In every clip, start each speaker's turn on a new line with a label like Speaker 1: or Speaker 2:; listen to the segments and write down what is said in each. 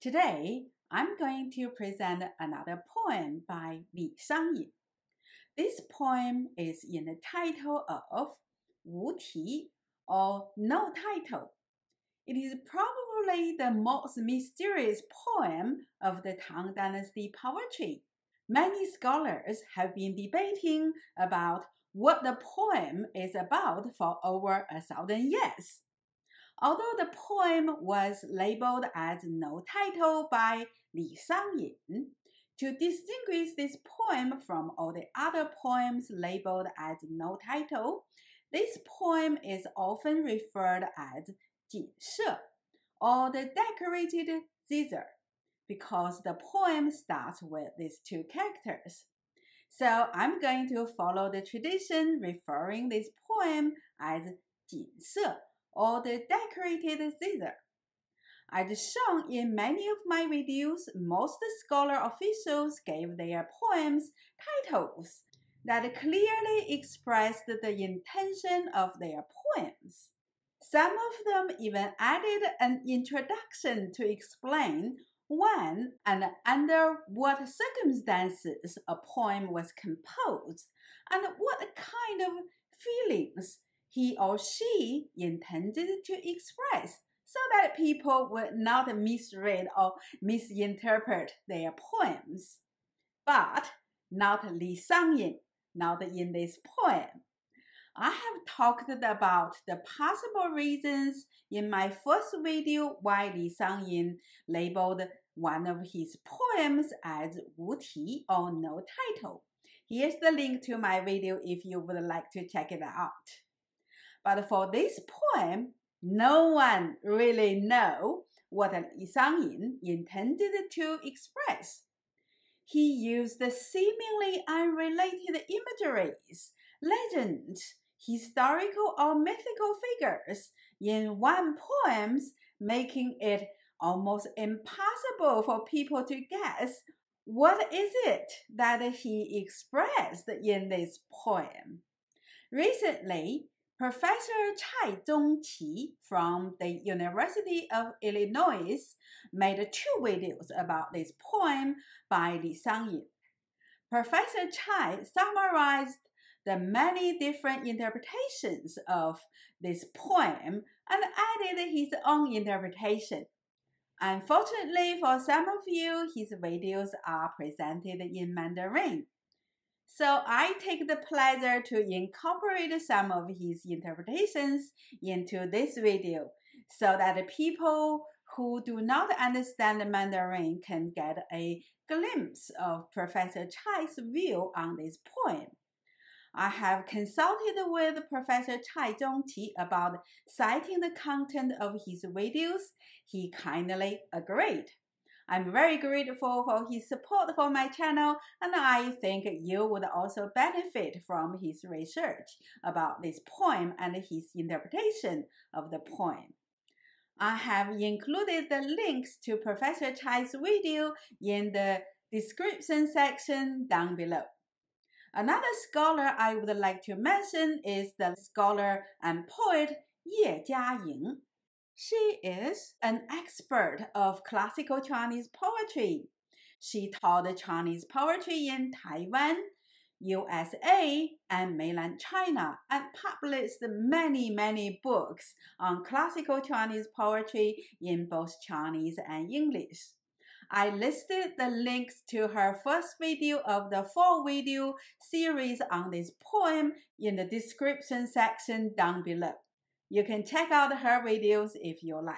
Speaker 1: Today, I'm going to present another poem by Li Shangyin. This poem is in the title of Wu Ti, or No Title. It is probably the most mysterious poem of the Tang Dynasty poetry. Many scholars have been debating about what the poem is about for over a thousand years. Although the poem was labeled as no title by Li Shangyin, to distinguish this poem from all the other poems labeled as no title, this poem is often referred as Jin She, or the decorated zither, because the poem starts with these two characters. So I'm going to follow the tradition referring this poem as Jin She or the decorated zither. As shown in many of my videos, most scholar officials gave their poems titles that clearly expressed the intention of their poems. Some of them even added an introduction to explain when and under what circumstances a poem was composed and what kind of feelings he or she intended to express so that people would not misread or misinterpret their poems. But not Li Shangyin, not in this poem. I have talked about the possible reasons in my first video why Li Shangyin labeled one of his poems as Wu Ti or no title. Here's the link to my video if you would like to check it out. But for this poem, no one really know what Li Shangyin intended to express. He used seemingly unrelated imageries, legends, historical or mythical figures in one poem, making it almost impossible for people to guess what is it that he expressed in this poem. Recently, Professor Cai Zongqi from the University of Illinois made two videos about this poem by Li Shangyin. Professor Cai summarized the many different interpretations of this poem and added his own interpretation. Unfortunately for some of you, his videos are presented in Mandarin. So I take the pleasure to incorporate some of his interpretations into this video so that people who do not understand Mandarin can get a glimpse of Professor Cai's view on this poem. I have consulted with Professor Cai Zongqi about citing the content of his videos. He kindly agreed. I'm very grateful for his support for my channel, and I think you would also benefit from his research about this poem and his interpretation of the poem. I have included the links to Professor Cai's video in the description section down below. Another scholar I would like to mention is the scholar and poet Ye Jiaying. She is an expert of classical Chinese poetry. She taught Chinese poetry in Taiwan, USA, and mainland China, and published many, many books on classical Chinese poetry in both Chinese and English. I listed the links to her first video of the four video series on this poem in the description section down below. You can check out her videos if you like.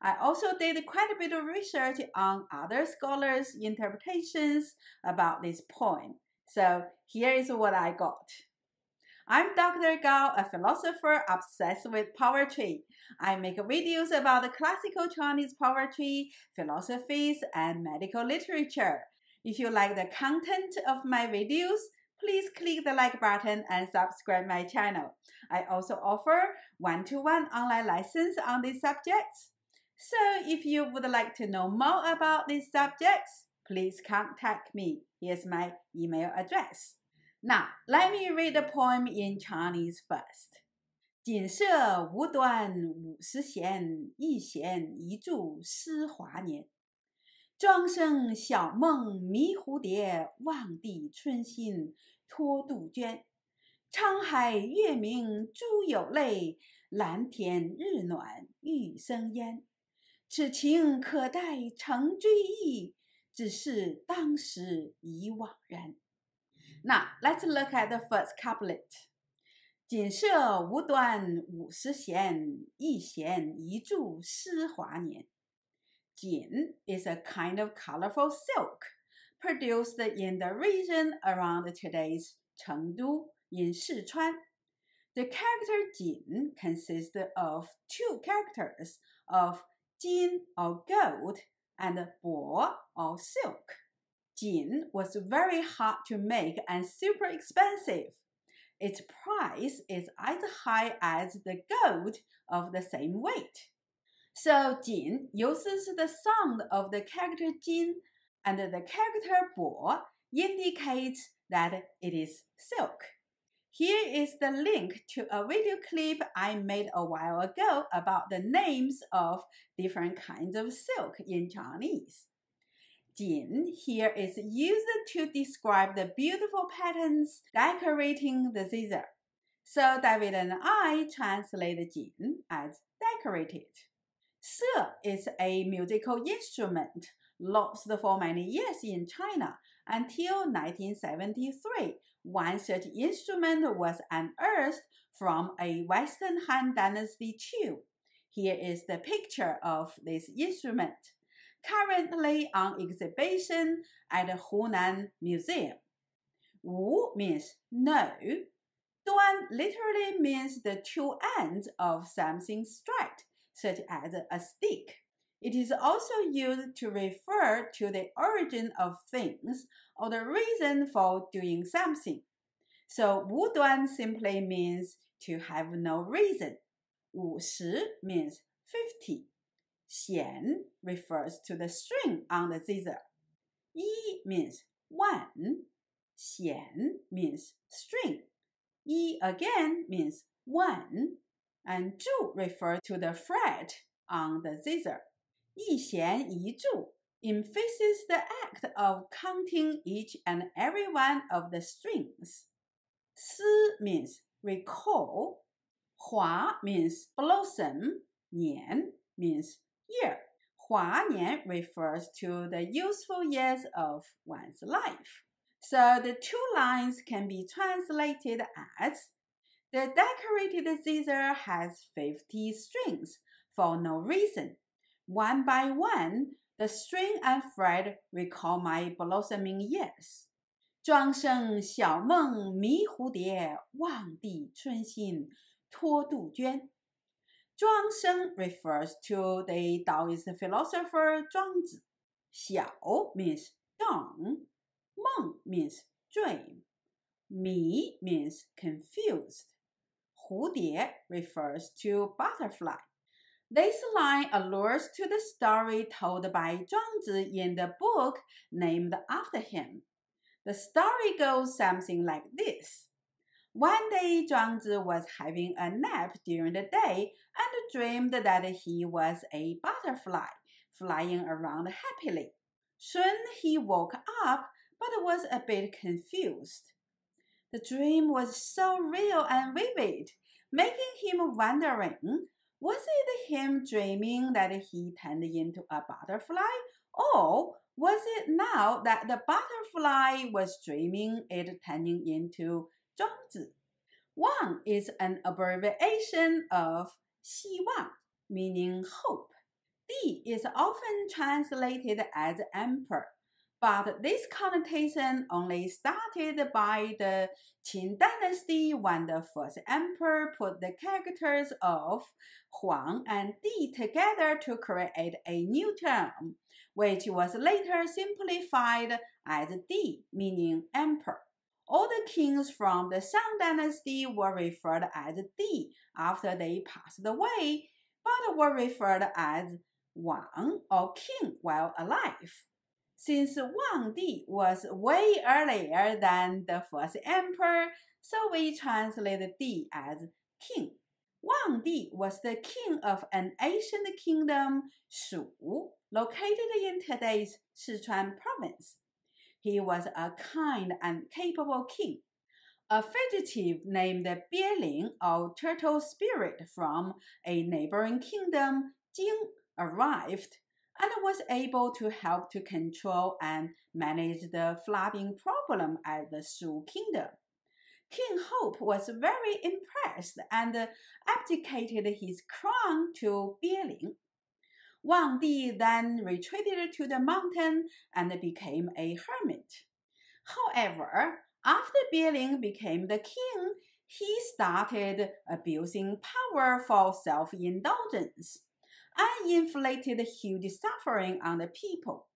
Speaker 1: I also did quite a bit of research on other scholars' interpretations about this poem. So here is what I got. I'm Dr. Gao, a philosopher obsessed with poetry. I make videos about the classical Chinese poetry, philosophies, and medical literature. If you like the content of my videos, please click the like button and subscribe my channel. I also offer one-to-one -one online lessons on these subjects. So if you would like to know more about these subjects, please contact me. Here's my email address. Now, let me read the poem in Chinese first. 锦瑟无端五十弦，一弦一柱思华年。 庄生晓梦迷蝴蝶，望帝春心托杜鹃。沧海月明珠有泪，蓝天日暖玉生烟。此情可待成追忆，只是当时已惘然。Now let's look at the first couplet. 锦瑟无端五十弦，一弦一柱思华年。Jin is a kind of colorful silk produced in the region around today's Chengdu in Sichuan. The character Jin consists of two characters of Jin or gold and Bo or silk. Jin was very hard to make and super expensive. Its price is as high as the gold of the same weight. So Jin uses the sound of the character Jin and the character Bo indicates that it is silk. Here is the link to a video clip I made a while ago about the names of different kinds of silk in Chinese. Jin here is used to describe the beautiful patterns decorating the zither. So David and I translate Jin as decorated. Se is a musical instrument lost for many years in China until 1973. One such instrument was unearthed from a Western Han Dynasty tube. Here is the picture of this instrument, currently on exhibition at the Hunan Museum. Wu means no. Duan literally means the two ends of something straight such as a stick. It is also used to refer to the origin of things or the reason for doing something. So, 无端 simply means to have no reason. 50 means 50. 弦 refers to the string on the zither. "一" means one. 弦 means string. "一" again means one and zhú refer to the fret on the zither. 一弦一柱 emphasizes the act of counting each and every one of the strings. Si means recall, Hua means blossom, Nian means year. Hua Nian refers to the useful years of one's life. So the two lines can be translated as the decorated zither has 50 strings for no reason. One by one, the string and thread recall my blossoming years. 庄生晓梦迷蝴蝶，望帝春心托杜鹃。Zhuang Sheng refers to the Taoist philosopher Zhuang Zi. Xiao means young, Meng means dream, Mi means confused, 蝴蝶 refers to butterfly. This line allures to the story told by Zhuangzi in the book named after him. The story goes something like this. One day, Zhuangzi was having a nap during the day and dreamed that he was a butterfly flying around happily. Soon he woke up but was a bit confused. The dream was so real and vivid, making him wondering was it him dreaming that he turned into a butterfly, or was it now that the butterfly was dreaming it turning into Zhuangzi? Wang is an abbreviation of Xi Wang, meaning hope. Di is often translated as emperor but this connotation only started by the Qin dynasty when the first emperor put the characters of Huang and Di together to create a new term, which was later simplified as Di, meaning emperor. All the kings from the Shang dynasty were referred as Di after they passed away, but were referred as Wang or king while alive. Since Wang Di was way earlier than the first emperor, so we translate Di as king. Wang Di was the king of an ancient kingdom, Shu, located in today's Sichuan province. He was a kind and capable king. A fugitive named Bieling, or turtle spirit from a neighboring kingdom, Jing, arrived and was able to help to control and manage the flooding problem at the Shu kingdom. King Hope was very impressed and abdicated his crown to Bieling. Wang Di then retreated to the mountain and became a hermit. However, after Bieling became the king, he started abusing power for self indulgence and inflicted huge suffering on the people.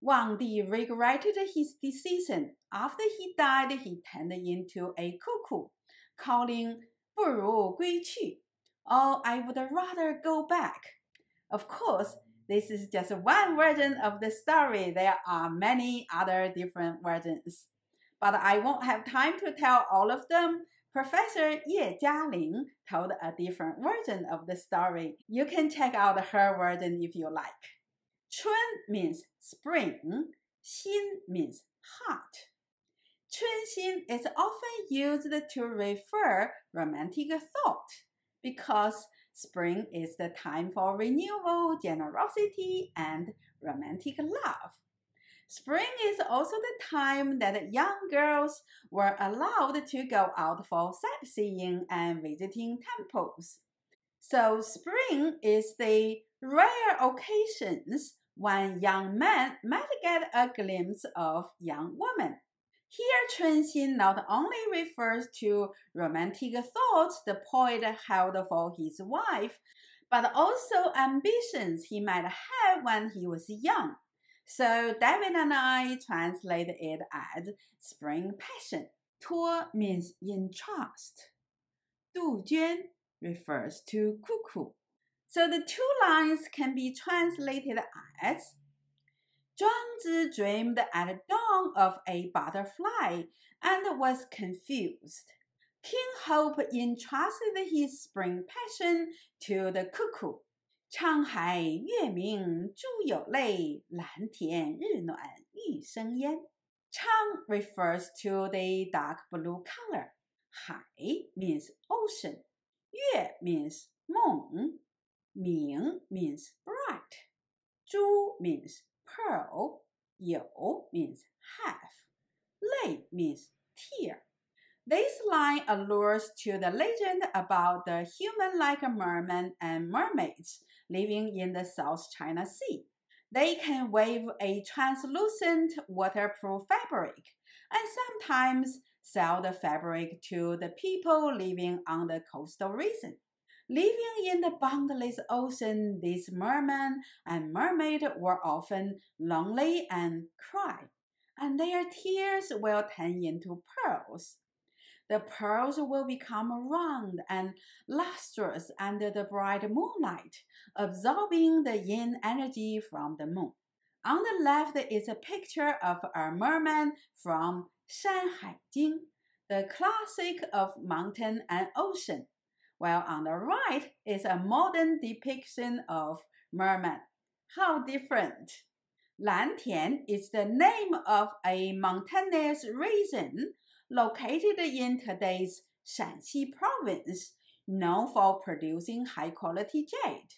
Speaker 1: Wang Di regretted his decision. After he died, he turned into a cuckoo, calling 不如归去, or I would rather go back. Of course, this is just one version of the story. There are many other different versions. But I won't have time to tell all of them. Professor Ye Jiaying told a different version of the story. You can check out her version if you like. Chun means spring, Xin means hot. Chunxin is often used to refer romantic thought because spring is the time for renewal, generosity, and romantic love. Spring is also the time that young girls were allowed to go out for sightseeing and visiting temples. So spring is the rare occasions when young men might get a glimpse of young women. Here, Chunxin not only refers to romantic thoughts the poet held for his wife, but also ambitions he might have when he was young. So David and I translate it as spring passion. Tuo means entrust. Du Juan refers to cuckoo. So the two lines can be translated as Zhuangzi dreamed at dawn of a butterfly and was confused. King Hope entrusted his spring passion to the cuckoo. 沧海月明珠有泪，蓝田日暖玉生烟。Chang refers to the dark blue color. 海 means ocean. 月 means moon. 明 means bright. 珠 means pearl. 有 means half. 泪 means tear. This line allures to the legend about the human-like mermen and mermaids living in the South China Sea. They can weave a translucent waterproof fabric and sometimes sell the fabric to the people living on the coastal region. Living in the boundless ocean, these mermen and mermaid were often lonely and cry, and their tears will turn into pearls. The pearls will become round and lustrous under the bright moonlight, absorbing the yin energy from the moon. On the left is a picture of a merman from Shan Hai Jing, the classic of mountain and ocean while on the right is a modern depiction of merman. How different! Lantian is the name of a mountainous region located in today's Shanxi province, known for producing high quality jade.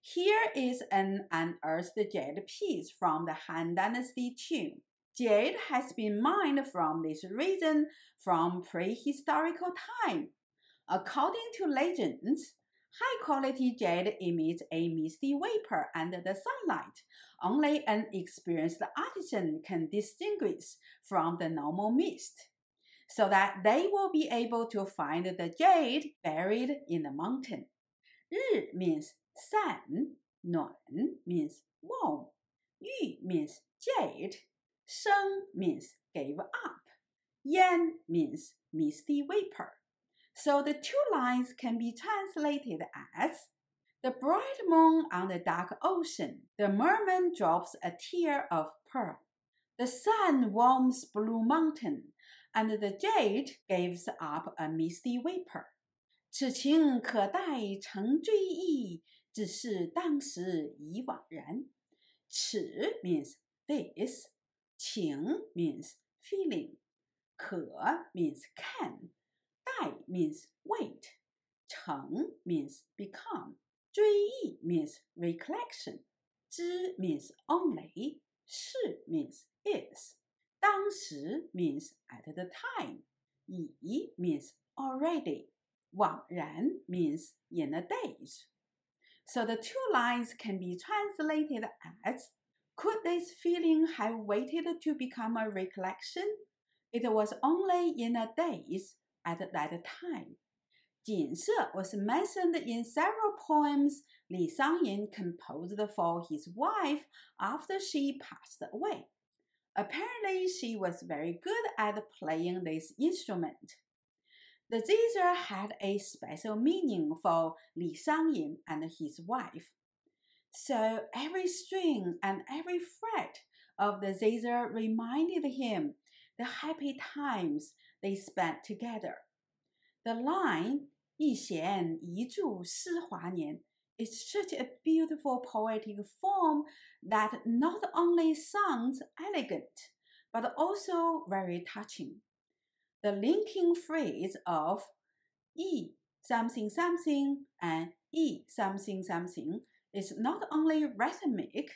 Speaker 1: Here is an unearthed jade piece from the Han Dynasty tomb. Jade has been mined from this region from prehistorical time According to legends, high quality jade emits a misty vapor under the sunlight. Only an experienced artisan can distinguish from the normal mist, so that they will be able to find the jade buried in the mountain. 日 means sun, 暖 means warm, 玉 means jade, 生 means gave up, yan means misty vapor. So the two lines can be translated as the bright moon on the dark ocean, the merman drops a tear of pearl. The sun warms blue mountain, and the jade gives up a misty vapor. 此情可待成追忆，只是当时已惘然。此 means this，情 means feeling，可 means can，待 means wait，成 means become，追忆 means recollection，知 means only，是 means is， 当时 means at the time. 已 means already. 惘然 means in a days. So the two lines can be translated as Could this feeling have waited to become a recollection? It was only in a days at that time. 锦瑟 was mentioned in several poems Li Shangyin composed for his wife after she passed away. Apparently, she was very good at playing this instrument. The zither had a special meaning for Li Shangyin and his wife. So every string and every fret of the zither reminded him the happy times they spent together. The line 一弦一柱诗华年 is such a beautiful poetic form that not only sounds elegant, but also very touching the linking phrase of e something something and e something something is not only rhythmic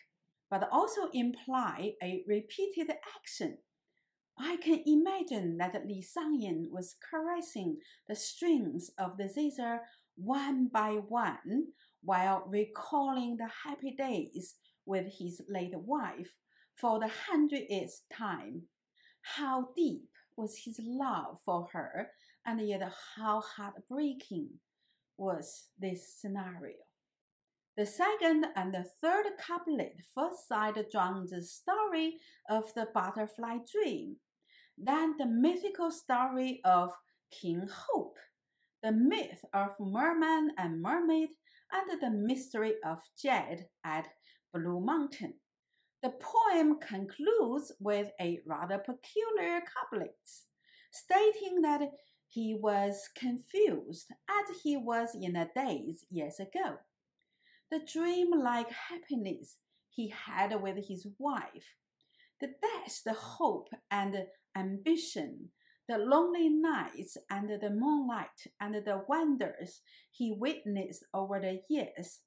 Speaker 1: but also imply a repeated action. I can imagine that Li Shangyin was caressing the strings of the zither one by one while recalling the happy days with his late wife for the hundredth time. How deep was his love for her, and yet how heartbreaking was this scenario. The second and the third couplet first side draws the story of the butterfly dream, then the mythical story of King Hope, the myth of merman and mermaid, and the mystery of Jed at Blue Mountain. The poem concludes with a rather peculiar couplet, stating that he was confused as he was in the days years ago. The dream-like happiness he had with his wife, the the hope and ambition, the lonely nights and the moonlight and the wonders he witnessed over the years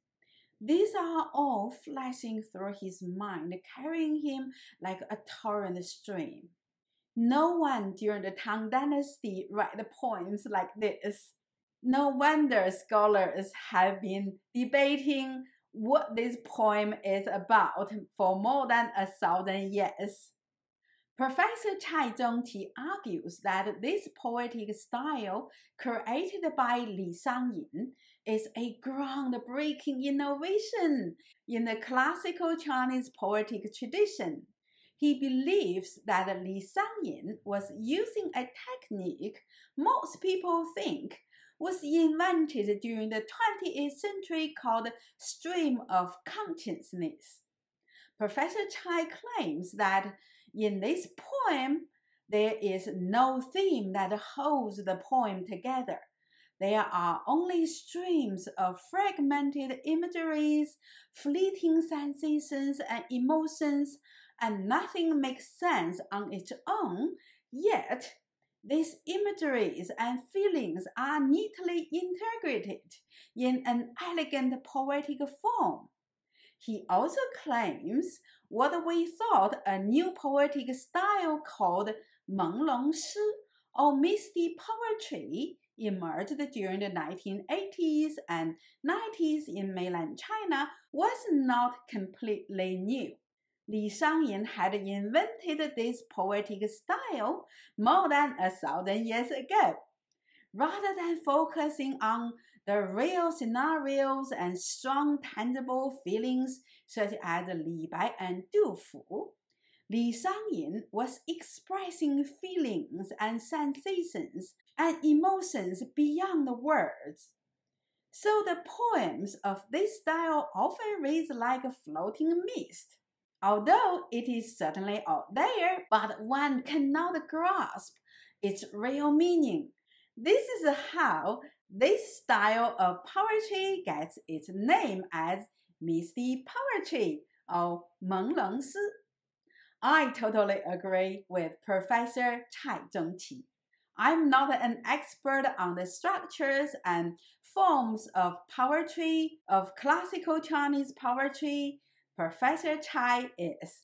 Speaker 1: these are all flashing through his mind, carrying him like a torrent stream. No one during the Tang Dynasty write poems like this. No wonder scholars have been debating what this poem is about for more than a thousand years. Professor Cai Zongqi argues that this poetic style created by Li Shangyin is a groundbreaking innovation in the classical Chinese poetic tradition. He believes that Li Shangyin was using a technique most people think was invented during the 20th century called stream of consciousness. Professor Cai claims that in this poem, there is no theme that holds the poem together. There are only streams of fragmented imageries, fleeting sensations and emotions, and nothing makes sense on its own, yet these imageries and feelings are neatly integrated in an elegant poetic form. He also claims what we thought a new poetic style called Menglong Shi or Misty Poetry emerged during the 1980s and 90s in mainland China was not completely new. Li Shangyin had invented this poetic style more than a thousand years ago Rather than focusing on the real scenarios and strong tangible feelings such as Li Bai and Du Fu, Li Shangyin was expressing feelings and sensations and emotions beyond the words. So the poems of this style often read like a floating mist. Although it is certainly out there, but one cannot grasp its real meaning. This is how this style of poetry gets its name as misty poetry or 朦胧诗. I totally agree with Professor Cai Zongqi. I'm not an expert on the structures and forms of poetry, of classical Chinese poetry. Professor Cai is.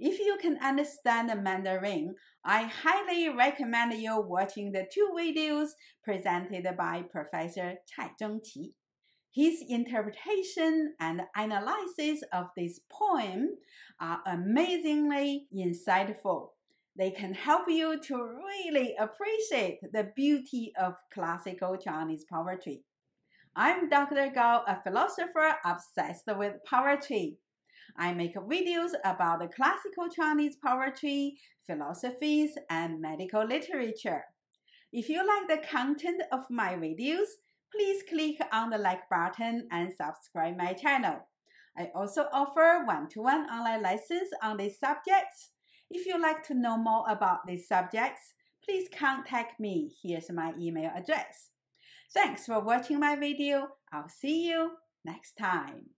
Speaker 1: If you can understand the Mandarin, I highly recommend you watching the two videos presented by Professor Cai Zongqi. His interpretation and analysis of this poem are amazingly insightful. They can help you to really appreciate the beauty of classical Chinese poetry. I'm Dr. Gao, a philosopher obsessed with poetry. I make videos about the classical Chinese poetry, philosophies, and medical literature. If you like the content of my videos, please click on the like button and subscribe my channel. I also offer one-to-one -one online lessons on these subjects. If you'd like to know more about these subjects, please contact me. Here's my email address. Thanks for watching my video. I'll see you next time.